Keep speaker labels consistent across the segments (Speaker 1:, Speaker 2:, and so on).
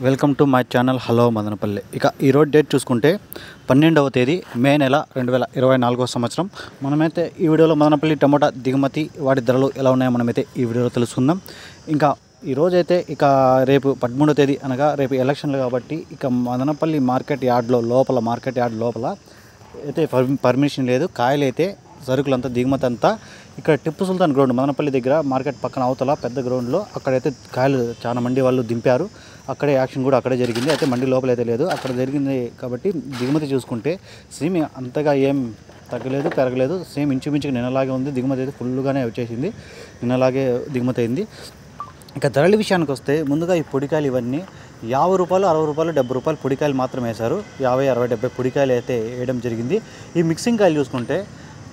Speaker 1: Welcome to my channel hello Madanapalle. ఇక ఈరోజు date చూసుకుంటే పన్నెండవ తేదీ మే నెల రెండు వేల ఇరవై నాలుగో సంవత్సరం. మనమైతే ఈ వీడియోలో మదనపల్లి టమోటా దిగుమతి వాటి ధరలు ఎలా ఉన్నాయో మనమైతే ఈ వీడియోలో తెలుసుకుందాం. ఇంకా ఈరోజైతే ఇక రేపు పదమూడవ తేదీ అనగా రేపు ఎలక్షన్లు కాబట్టి ఇక మదనపల్లి మార్కెట్ యార్డ్లో లోపల మార్కెట్ యార్డ్ లోపల అయితే పర్- పర్మిషన్ లేదు. కాయలైతే సరుకులంతా దిగుమతి అంతా ఇక్కడ టిప్పు సుల్తాన్ గ్రౌండ్ మదనపల్లి దగ్గర మార్కెట్ పక్కన అవతల పెద్ద గ్రౌండ్లో అక్కడైతే కాయలు చాలా మంది వాళ్ళు దింపారు. అక్కడే యాక్షన్ కూడా అక్కడే జరిగింది. అయితే మండి లోపల అయితే లేదు. అక్కడ జరిగింది కాబట్టి దిగుమతి చూసుకుంటే సేమి అంతగా ఏం తగ్గలేదు పెరగలేదు. సేమ్ ఇంచుమించుకు నిన్నలాగే ఉంది. దిగుమతి అయితే ఫుల్గానే వచ్చేసింది. నిన్నలాగే దిగుమతి అయింది. ఇక ధరల విషయానికి వస్తే ముందుగా ఈ పొడికాయలు ఇవన్నీ యాభై రూపాయలు అరవై రూపాయలు డెబ్బై రూపాయలు పొడికాయలు మాత్రం వేశారు. యాభై అరవై డెబ్బై పొడికాయలు అయితే వేయడం జరిగింది. ఈ మిక్సింగ్ కాయలు చూసుకుంటే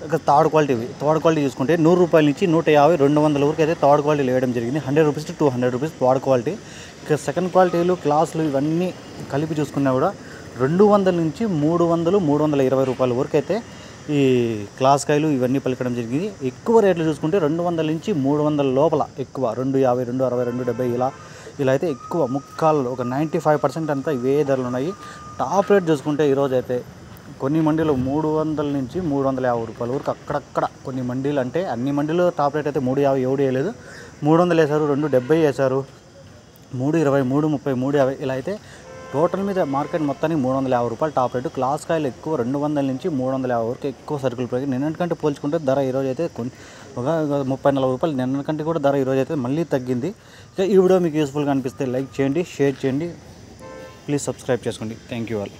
Speaker 1: ఇక థర్డ్ క్వాలిటీ థర్డ్ క్వాలిటీ చూసుకుంటే నూరు రూపాయల నుంచి నూట యాభై రెండు వందల వరకు అయితే థర్డ్ క్వాలిటీ వేయడం జరిగింది. Hundred rupees to two hundred rupees third quality. ఇక సెకండ్ క్వాలిటీలు క్లాసులు ఇవన్నీ కలిపి చూసుకున్నా కూడా రెండు వందల నుంచి మూడు వందలు మూడు వందల ఇరవై రూపాయల వరకు అయితే ఈ క్లాస్ కాయలు ఇవన్నీ పలకడం జరిగింది. ఎక్కువ రేట్లు చూసుకుంటే రెండు వందల నుంచి మూడు వందల లోపల ఎక్కువ రెండు యాభై రెండు అరవై రెండు డెబ్బై ఇలా ఇలా అయితే ఎక్కువ. ముక్కాలు ఒక నైంటీ ఫైవ్ పర్సెంట్ అంతా ఇవే ధరలు ఉన్నాయి. టాప్ రేట్ చూసుకుంటే ఈరోజు అయితే కొన్ని మండీలు మూడు వందల నుంచి మూడు వందల యాభై రూపాయల వరకు అక్కడక్కడ కొన్ని మండీలు అంటే అన్ని మండీలు టాప్ రేట్ అయితే మూడు యాభై ఏడు వేయలేదు. మూడు వందలు వేశారు రెండు డెబ్బై వేశారు. మూడు ఇరవై మూడు ముప్పై మూడు యాభై ఇలా అయితే టోటల్ మీద మార్కెట్ మొత్తానికి మూడు వందల యాభై రూపాయలు టాప్ రేటు. క్లాస్ కాయలు ఎక్కువ రెండు వందల నుంచి మూడు వందల యాభై వరకు ఎక్కువ సరుకులు పెరిగి నిన్నటికంటే పోల్చుకుంటే ధర ఈరోజు అయితే కొన్ని ఒక ముప్పై నలభై రూపాయలు నిన్నటికంటే కూడా ధర ఈరోజు అయితే మళ్ళీ తగ్గింది. ఇక ఈ వీడియో మీకు యూస్ఫుల్గా అనిపిస్తే లైక్ చేయండి షేర్ చేయండి. ప్లీజ్ సబ్స్క్రైబ్ చేసుకోండి. థ్యాంక్ యూ వాళ్ళు